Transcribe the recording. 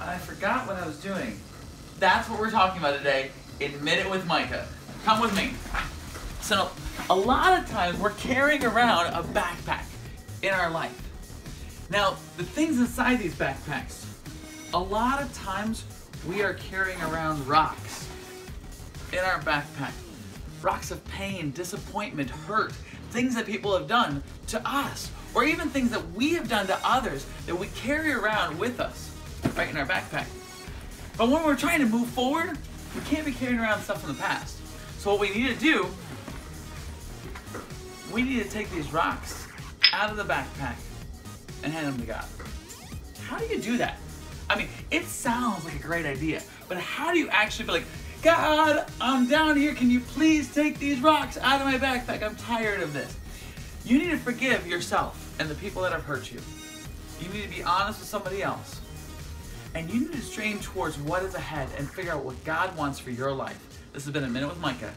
I forgot what I was doing. That's what we're talking about today. A Minute with Micah. Come with me. So, a lot of times we're carrying around a backpack in our life. Now, the things inside these backpacks, a lot of times we are carrying around rocks in our backpack. Rocks of pain, disappointment, hurt, things that people have done to us, or even things that we have done to others that we carry around with us, right in our backpack. But when we're trying to move forward, we can't be carrying around stuff from the past. So what we need to do, we need to take these rocks out of the backpack and hand them to God. How do you do that? I mean, it sounds like a great idea, but how do you actually be like, God, I'm down here. Can you please take these rocks out of my backpack? I'm tired of this. You need to forgive yourself and the people that have hurt you. You need to be honest with somebody else. And you need to strain towards what is ahead and figure out what God wants for your life. This has been A Minute with Micah.